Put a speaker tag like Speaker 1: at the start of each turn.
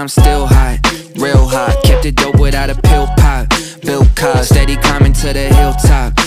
Speaker 1: I'm still hot, real hot. Kept it dope without a pill pop. Bill Cosby, steady climbing to the hilltop.